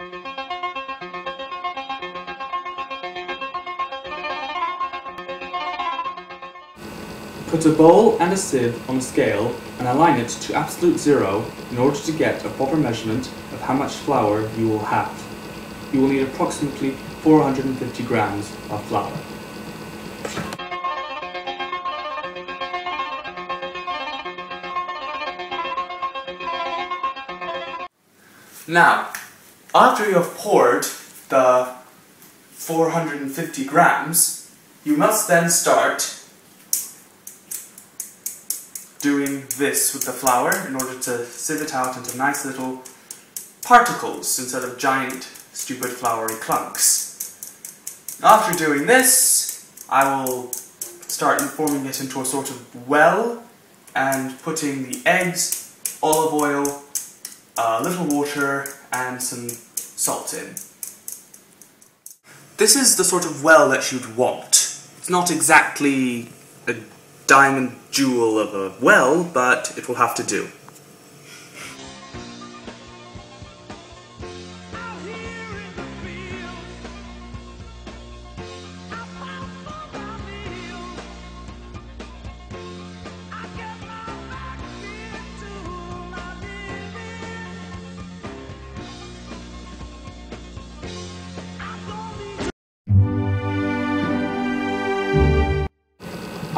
Put a bowl and a sieve on a scale and align it to absolute zero in order to get a proper measurement of how much flour you will have. You will need approximately 450 grams of flour. Now, after you have poured the 450 grams, you must then start doing this with the flour in order to sieve it out into nice little particles instead of giant, stupid floury clunks. After doing this, I will start forming it into a sort of well and putting the eggs, olive oil, a little water, and some salt in. This is the sort of well that you'd want. It's not exactly a diamond jewel of a well, but it will have to do.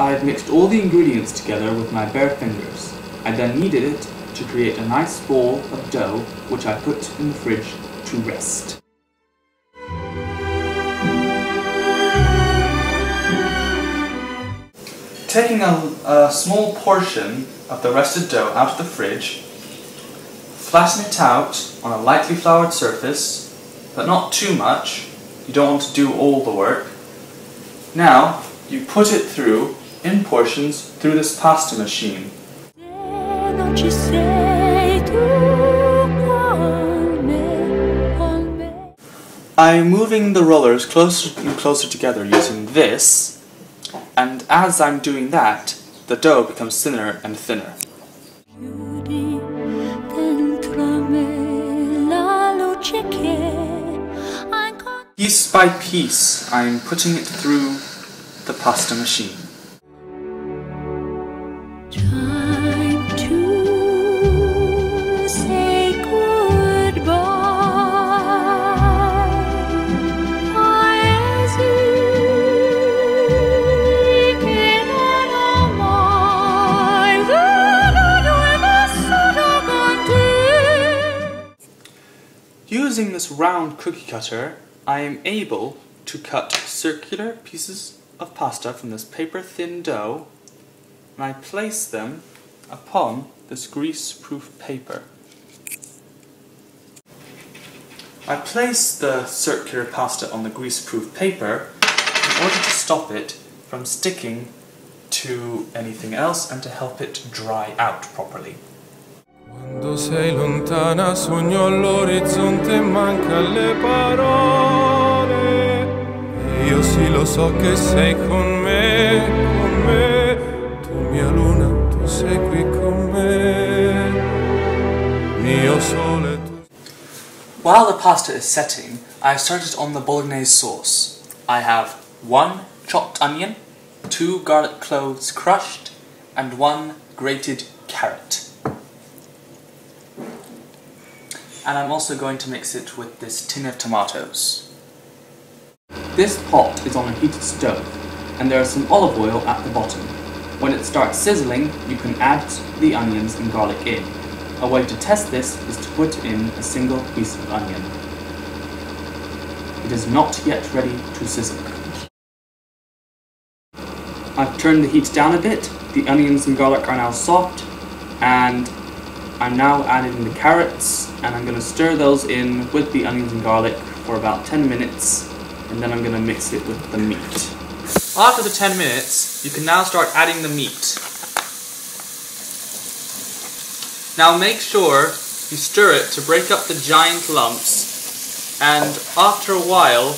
I have mixed all the ingredients together with my bare fingers. I then kneaded it to create a nice ball of dough which I put in the fridge to rest. Taking a, a small portion of the rested dough out of the fridge, flatten it out on a lightly floured surface, but not too much, you don't want to do all the work. Now, you put it through in portions through this pasta machine. I'm moving the rollers closer and closer together using this, and as I'm doing that, the dough becomes thinner and thinner. Piece by piece, I'm putting it through the pasta machine. Using this round cookie cutter, I am able to cut circular pieces of pasta from this paper thin dough and I place them upon this grease-proof paper. I place the circular pasta on the grease-proof paper in order to stop it from sticking to anything else and to help it dry out properly. Quando sei lontana sogno all'orizzonte manca le parole io sì lo so che sei con me, con me tu mia luna, tu sei qui con me mio sole tu... While the pasta is setting, I have started on the bolognese sauce. I have one chopped onion, two garlic cloves crushed, and one grated carrot. And I'm also going to mix it with this tin of tomatoes. This pot is on a heated stove, and there is some olive oil at the bottom. When it starts sizzling, you can add the onions and garlic in. A way to test this is to put in a single piece of onion. It is not yet ready to sizzle. I've turned the heat down a bit, the onions and garlic are now soft, and I'm now adding the carrots and I'm going to stir those in with the onions and garlic for about 10 minutes and then I'm going to mix it with the meat. After the 10 minutes, you can now start adding the meat. Now make sure you stir it to break up the giant lumps and after a while,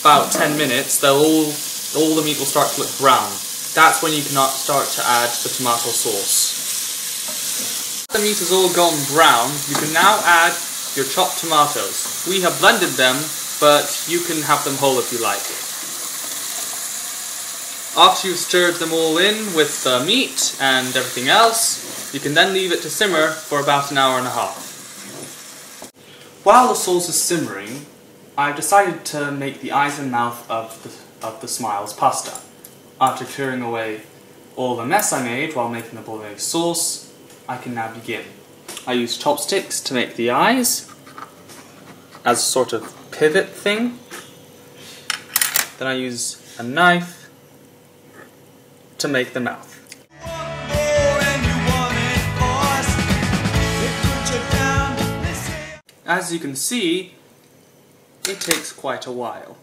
about 10 minutes, they'll all, all the meat will start to look brown. That's when you can start to add the tomato sauce. The meat has all gone brown, you can now add your chopped tomatoes. We have blended them, but you can have them whole if you like. After you've stirred them all in with the meat and everything else, you can then leave it to simmer for about an hour and a half. While the sauce is simmering, I've decided to make the eyes and mouth of the, of the Smiles pasta. After clearing away all the mess I made while making the bolognese sauce, I can now begin. I use chopsticks to make the eyes as a sort of pivot thing. Then I use a knife to make the mouth. As you can see, it takes quite a while.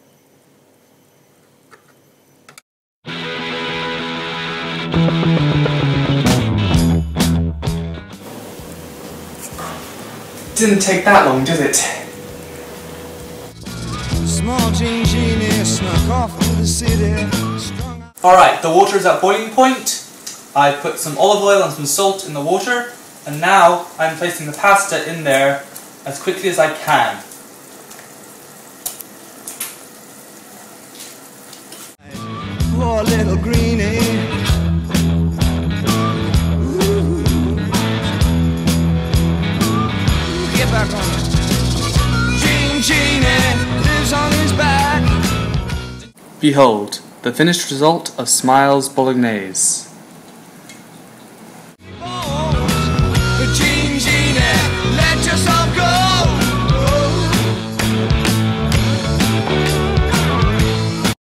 Didn't take that long, did it? Alright, the water is at boiling point. I've put some olive oil and some salt in the water, and now I'm placing the pasta in there as quickly as I can. back on Jean Genie lives on his back. Behold, the finished result of Smiles Bolognese. Jean Genie, let yourself go.